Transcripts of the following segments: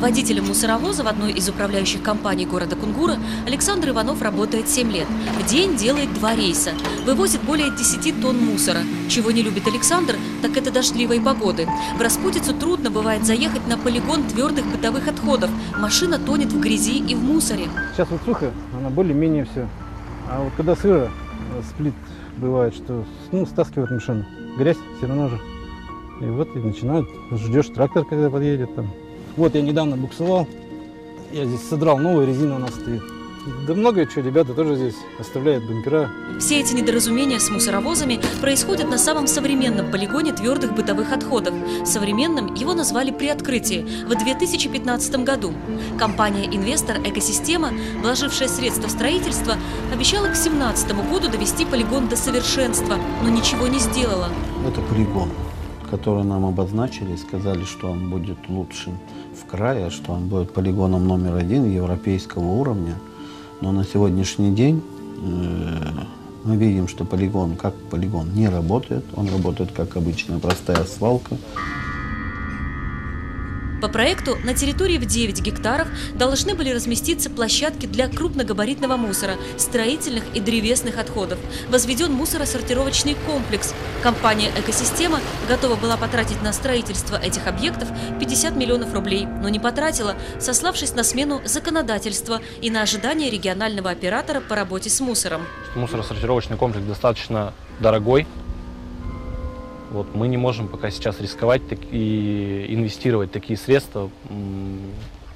Водителем мусоровоза в одной из управляющих компаний города Кунгура Александр Иванов работает 7 лет. В день делает два рейса. Вывозит более 10 тонн мусора. Чего не любит Александр, так это дождливой погоды. В распутицу трудно бывает заехать на полигон твердых бытовых отходов. Машина тонет в грязи и в мусоре. Сейчас вот сухо, она более-менее все. А вот когда сыро, сплит бывает, что ну, стаскивают машину. Грязь все равно же. И вот и начинают, ждешь трактор, когда подъедет там. Вот я недавно буксовал, я здесь содрал, новая резина у нас стоит. Да много чего, ребята тоже здесь оставляют бампера. Все эти недоразумения с мусоровозами происходят на самом современном полигоне твердых бытовых отходов. Современным его назвали при открытии в 2015 году. Компания «Инвестор Экосистема», вложившая средства в строительство, обещала к 2017 году довести полигон до совершенства, но ничего не сделала. Это полигон, который нам обозначили, сказали, что он будет лучшим в крае, что он будет полигоном номер один европейского уровня. Но на сегодняшний день э, мы видим, что полигон как полигон не работает. Он работает как обычная простая свалка. По проекту на территории в 9 гектаров должны были разместиться площадки для крупногабаритного мусора, строительных и древесных отходов. Возведен мусоросортировочный комплекс. Компания «Экосистема» готова была потратить на строительство этих объектов 50 миллионов рублей, но не потратила, сославшись на смену законодательства и на ожидание регионального оператора по работе с мусором. Мусоросортировочный комплекс достаточно дорогой, вот, мы не можем пока сейчас рисковать и инвестировать такие средства,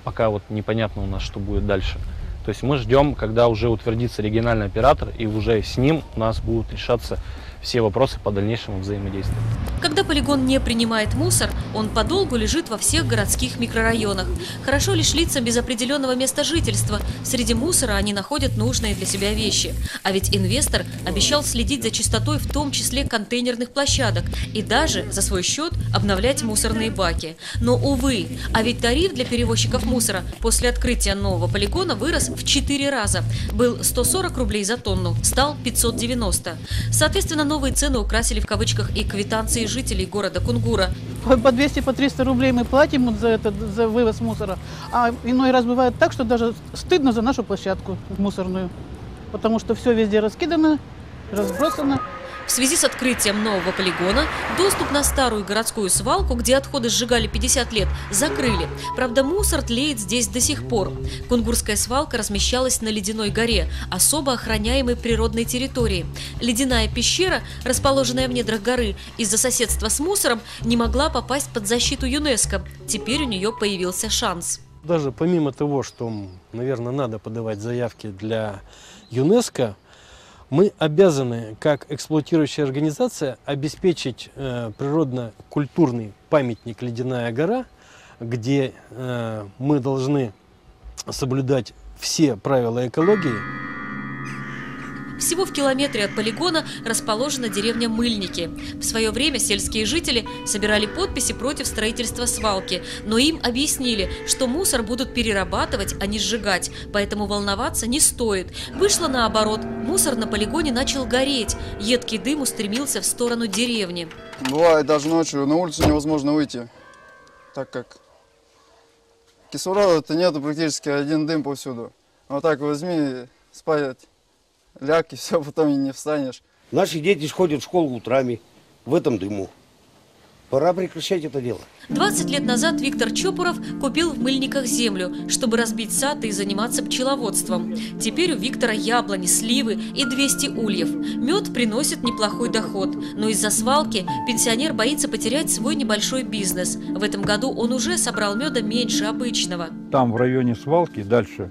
пока вот непонятно у нас, что будет дальше. То есть мы ждем, когда уже утвердится региональный оператор, и уже с ним у нас будут решаться все вопросы по дальнейшему взаимодействию. Когда полигон не принимает мусор, он подолгу лежит во всех городских микрорайонах. Хорошо лишь лицам без определенного места жительства. Среди мусора они находят нужные для себя вещи. А ведь инвестор обещал следить за чистотой в том числе контейнерных площадок и даже за свой счет обновлять мусорные баки. Но, увы, а ведь тариф для перевозчиков мусора после открытия нового полигона вырос в 4 раза. Был 140 рублей за тонну, стал 590. Соответственно, новые цены украсили в кавычках и квитанции жителей города Кунгура. По 200, по 300 рублей мы платим за, этот, за вывоз мусора. А иной раз бывает так, что даже стыдно за нашу площадку мусорную. Потому что все везде раскидано, разбросано. В связи с открытием нового полигона доступ на старую городскую свалку, где отходы сжигали 50 лет, закрыли. Правда, мусор тлеет здесь до сих пор. Кунгурская свалка размещалась на Ледяной горе, особо охраняемой природной территории. Ледяная пещера, расположенная в недрах горы, из-за соседства с мусором не могла попасть под защиту ЮНЕСКО. Теперь у нее появился шанс. Даже помимо того, что, наверное, надо подавать заявки для ЮНЕСКО, мы обязаны, как эксплуатирующая организация, обеспечить э, природно-культурный памятник «Ледяная гора», где э, мы должны соблюдать все правила экологии, всего в километре от полигона расположена деревня Мыльники. В свое время сельские жители собирали подписи против строительства свалки, но им объяснили, что мусор будут перерабатывать, а не сжигать, поэтому волноваться не стоит. Вышло наоборот, мусор на полигоне начал гореть, едкий дым устремился в сторону деревни. Бывает даже ночью на улицу невозможно выйти, так как кислорода-то нету практически, один дым повсюду. Вот так возьми, спать ляг, и все, потом и не встанешь. Наши дети ходят в школу утрами в этом дыму. Пора прекращать это дело. 20 лет назад Виктор Чопуров купил в Мыльниках землю, чтобы разбить сад и заниматься пчеловодством. Теперь у Виктора яблони, сливы и 200 ульев. Мед приносит неплохой доход, но из-за свалки пенсионер боится потерять свой небольшой бизнес. В этом году он уже собрал меда меньше обычного. Там в районе свалки дальше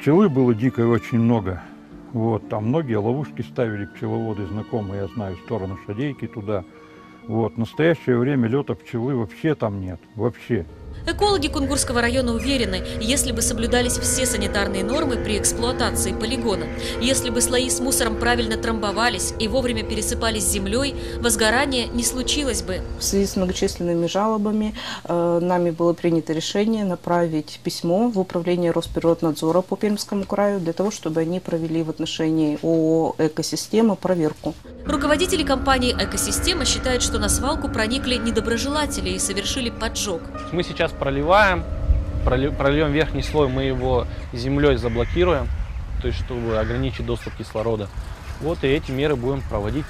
пчелы было дико и очень много. Вот, там многие ловушки ставили пчеловоды, знакомые, я знаю, в сторону Шадейки туда. Вот, в настоящее время лета пчелы вообще там нет, вообще. Экологи Кунгурского района уверены, если бы соблюдались все санитарные нормы при эксплуатации полигона, если бы слои с мусором правильно трамбовались и вовремя пересыпались землей, возгорание не случилось бы. В связи с многочисленными жалобами э, нами было принято решение направить письмо в управление Росприроднадзора по Пермскому краю для того, чтобы они провели в отношении ООО «Экосистема» проверку. Руководители компании «Экосистема» считают, что на свалку проникли недоброжелатели и совершили поджог. Мы сейчас проливаем проли- прольем верхний слой, мы его землей заблокируем, то есть чтобы ограничить доступ кислорода. Вот и эти меры будем проводить,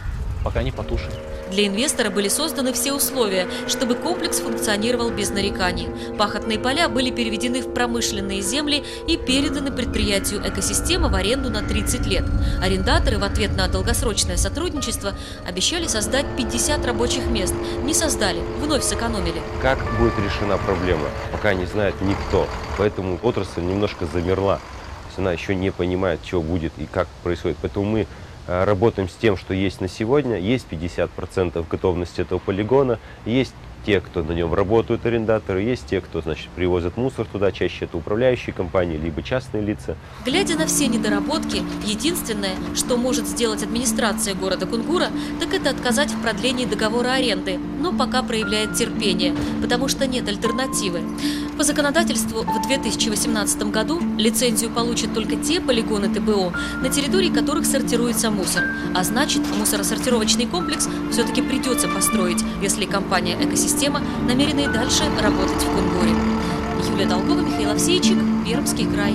пока не потушим. Для инвестора были созданы все условия, чтобы комплекс функционировал без нареканий. Пахотные поля были переведены в промышленные земли и переданы предприятию «Экосистема» в аренду на 30 лет. Арендаторы в ответ на долгосрочное сотрудничество обещали создать 50 рабочих мест. Не создали, вновь сэкономили. Как будет решена проблема, пока не знает никто. Поэтому отрасль немножко замерла. Она еще не понимает, что будет и как происходит. Поэтому мы работаем с тем, что есть на сегодня. Есть 50% готовности этого полигона, есть те, кто на нем работают, арендаторы, есть те, кто, значит, привозят мусор туда, чаще это управляющие компании, либо частные лица. Глядя на все недоработки, единственное, что может сделать администрация города Кунгура, так это отказать в продлении договора аренды, но пока проявляет терпение, потому что нет альтернативы. По законодательству в 2018 году лицензию получат только те полигоны ТБО, на территории которых сортируется мусор. А значит, мусоросортировочный комплекс все-таки придется построить, если компания «Экосистема» намерена и дальше работать в Кунгуре. Юлия Долгова, Михаил Овсейчик, Пермский край.